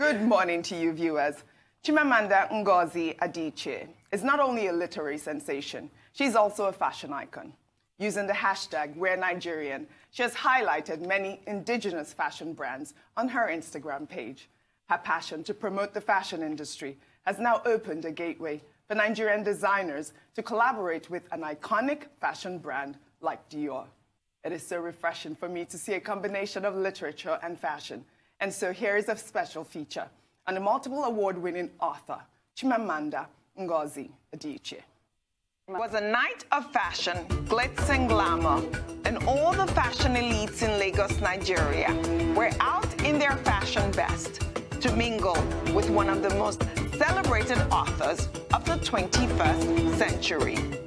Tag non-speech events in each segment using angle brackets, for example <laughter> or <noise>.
Good morning to you, viewers. Chimamanda Ngozi Adichie is not only a literary sensation, she's also a fashion icon. Using the hashtag Wear Nigerian, she has highlighted many indigenous fashion brands on her Instagram page. Her passion to promote the fashion industry has now opened a gateway for Nigerian designers to collaborate with an iconic fashion brand like Dior. It is so refreshing for me to see a combination of literature and fashion. And so here is a special feature on the multiple award-winning author, Chimamanda Ngozi Adichie. It was a night of fashion, glitz and glamour, and all the fashion elites in Lagos, Nigeria were out in their fashion best to mingle with one of the most celebrated authors of the 21st century.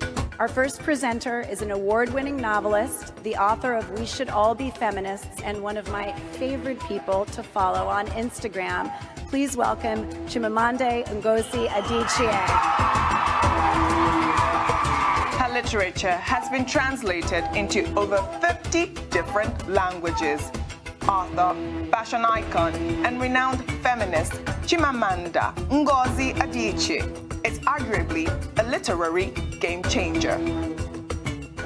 Our first presenter is an award-winning novelist, the author of We Should All Be Feminists, and one of my favorite people to follow on Instagram. Please welcome Chimamanda Ngozi Adichie. Her literature has been translated into over 50 different languages. Author, fashion icon, and renowned feminist Chimamanda Ngozi Adichie is arguably a literary game changer.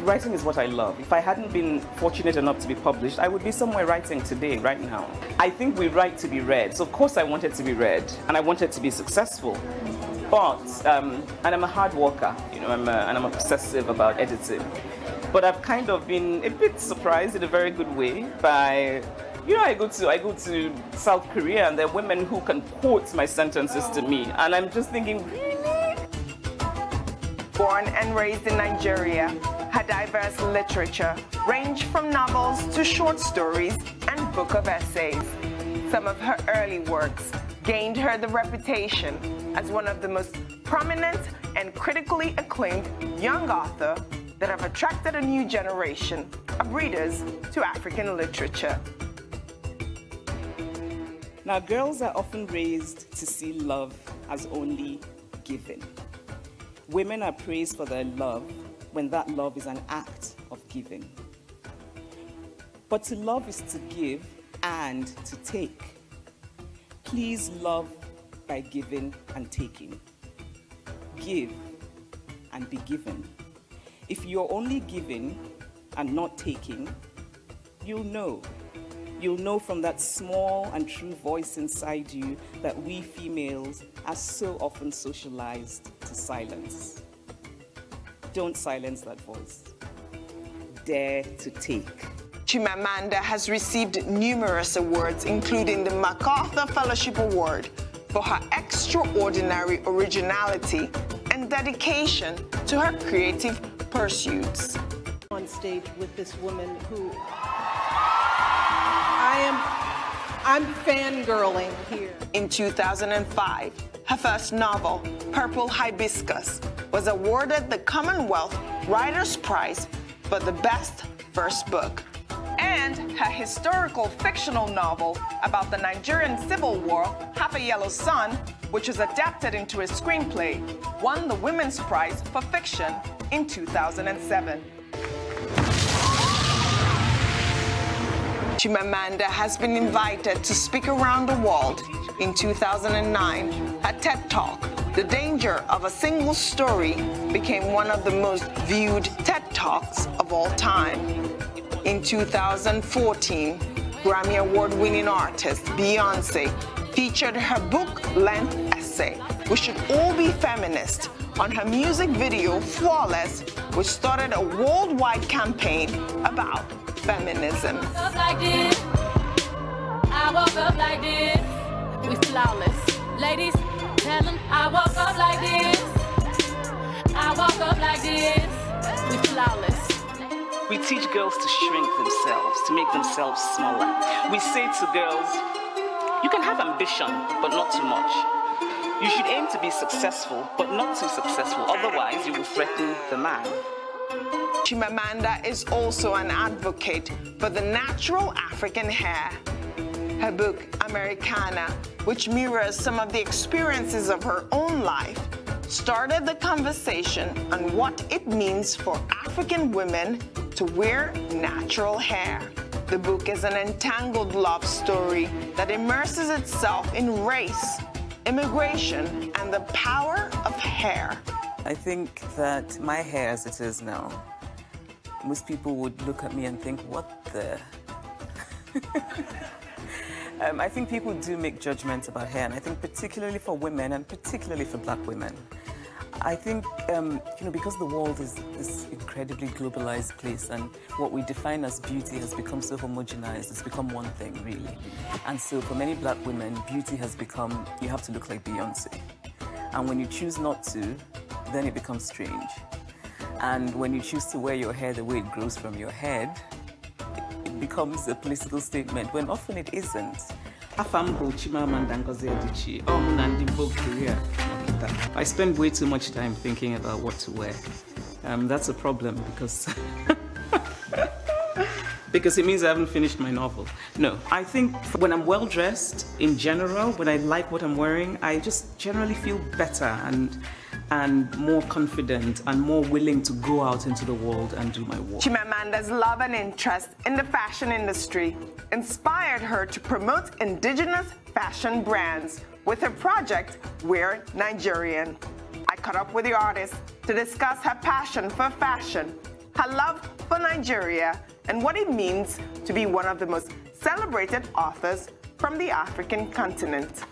Writing is what I love. If I hadn't been fortunate enough to be published, I would be somewhere writing today, right now. I think we write to be read. So of course I wanted to be read, and I wanted to be successful. But, um, and I'm a hard worker, you know, I'm a, and I'm obsessive about editing. But I've kind of been a bit surprised in a very good way by you know, I go to I go to South Korea and there are women who can quote my sentences to me, and I'm just thinking, really? Born and raised in Nigeria, her diverse literature ranged from novels to short stories and book of essays. Some of her early works gained her the reputation as one of the most prominent and critically acclaimed young author that have attracted a new generation of readers to African literature. Now, girls are often raised to see love as only given. Women are praised for their love when that love is an act of giving. But to love is to give and to take. Please love by giving and taking. Give and be given. If you're only giving and not taking, you'll know you'll know from that small and true voice inside you that we females are so often socialized to silence. Don't silence that voice. Dare to take. Chimamanda has received numerous awards, including the MacArthur Fellowship Award for her extraordinary originality and dedication to her creative pursuits. On stage with this woman who I am, I'm fangirling here. In 2005, her first novel, Purple Hibiscus, was awarded the Commonwealth Writers' Prize for the best first book. And her historical fictional novel about the Nigerian Civil War, Half a Yellow Sun, which was adapted into a screenplay, won the Women's Prize for Fiction in 2007. Chimamanda has been invited to speak around the world. In 2009, her TED Talk, The Danger of a Single Story, became one of the most viewed TED Talks of all time. In 2014, Grammy Award-winning artist Beyonce featured her book-length essay, We Should All Be Feminist, on her music video, Flawless, which started a worldwide campaign about feminism. Like I woke up like this. We flawless. Ladies, tell them I woke up like this. I woke up like this. We flawless. We teach girls to shrink themselves, to make themselves smaller. We say to girls, you can have ambition, but not too much. You should aim to be successful, but not too successful, otherwise you will threaten the man. Chimamanda is also an advocate for the natural African hair. Her book, Americanah, which mirrors some of the experiences of her own life, started the conversation on what it means for African women to wear natural hair. The book is an entangled love story that immerses itself in race, immigration, and the power of hair. I think that my hair as it is now, most people would look at me and think, what the? <laughs> um, I think people do make judgments about hair, and I think particularly for women and particularly for black women. I think, um, you know, because the world is this incredibly globalized place and what we define as beauty has become so homogenized, it's become one thing, really. And so for many black women, beauty has become, you have to look like Beyonce. And when you choose not to, then it becomes strange. And when you choose to wear your hair the way it grows from your head, it becomes a political statement when often it isn't. Um. I spend way too much time thinking about what to wear. Um, that's a problem because <laughs> because it means I haven't finished my novel. No, I think when I'm well dressed in general, when I like what I'm wearing, I just generally feel better and and more confident and more willing to go out into the world and do my work. Chimamanda's love and interest in the fashion industry inspired her to promote indigenous fashion brands with her project, Wear Nigerian. I caught up with the artist to discuss her passion for fashion, her love for Nigeria, and what it means to be one of the most celebrated authors from the African continent.